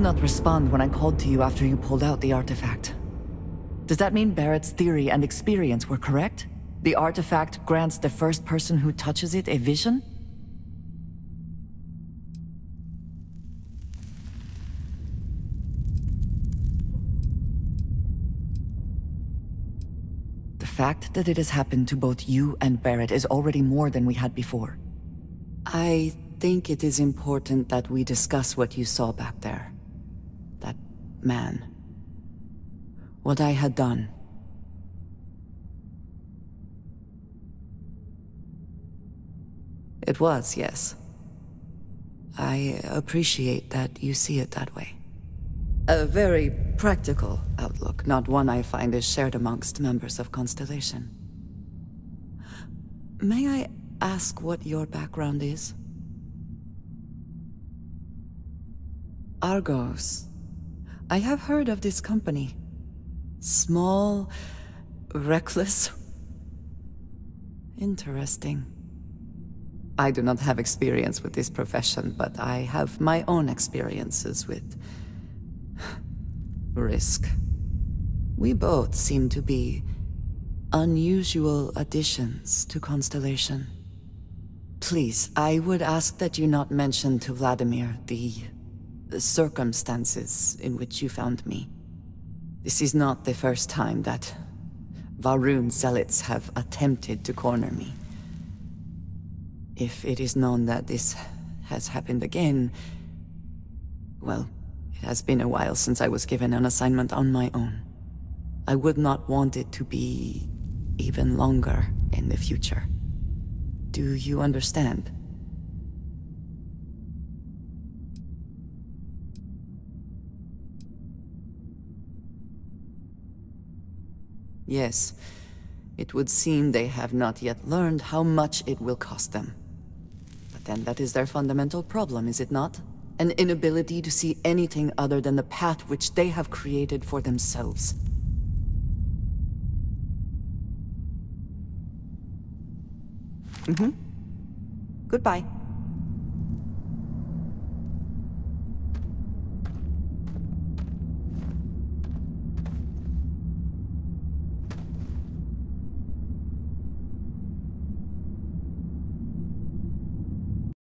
not respond when I called to you after you pulled out the artifact. Does that mean Barrett's theory and experience were correct? The artifact grants the first person who touches it a vision? The fact that it has happened to both you and Barrett is already more than we had before. I think it is important that we discuss what you saw back there. Man. What I had done. It was, yes. I appreciate that you see it that way. A very practical outlook, not one I find is shared amongst members of Constellation. May I ask what your background is? Argos. I have heard of this company. Small, reckless. Interesting. I do not have experience with this profession, but I have my own experiences with risk. We both seem to be unusual additions to Constellation. Please, I would ask that you not mention to Vladimir the, the circumstances in which you found me. This is not the first time that Va'ruun zealots have attempted to corner me. If it is known that this has happened again, well, it has been a while since I was given an assignment on my own. I would not want it to be even longer in the future. Do you understand? Yes, it would seem they have not yet learned how much it will cost them. But then that is their fundamental problem, is it not? An inability to see anything other than the path which they have created for themselves. Mm-hmm. Goodbye.